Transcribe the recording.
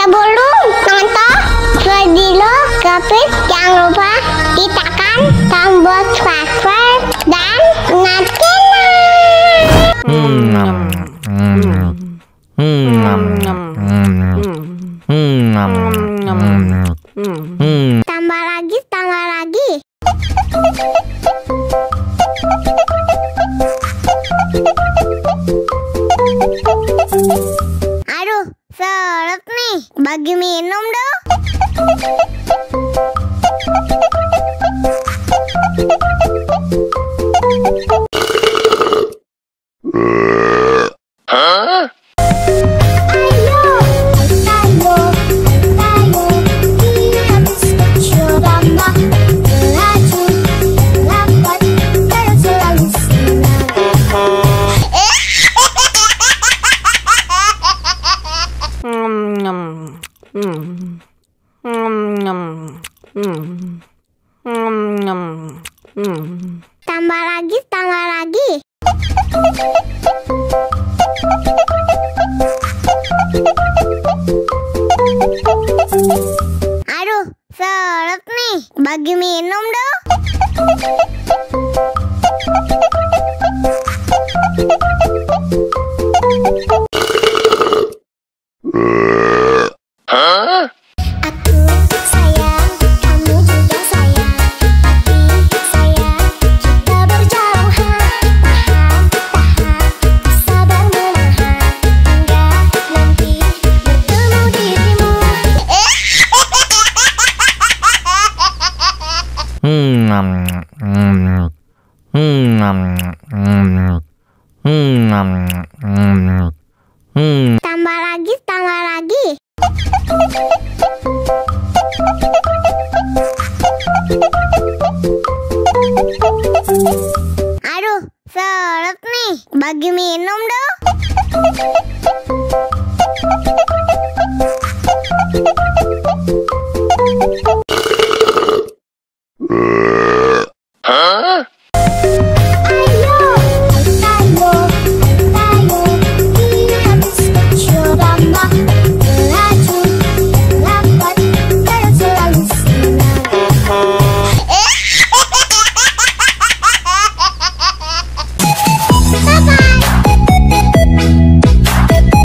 Sebelum nonton video Kapit jangan lupa tekan tombol subscribe dan nyalakan tambah lagi tambah lagi bagi minum dong Tambah lagi, tambah lagi. Aduh, seret nih. Bagi minum dong. Tambah lagi, tambah lagi. Aduh, seret nih. Bagi minum dong. Uh.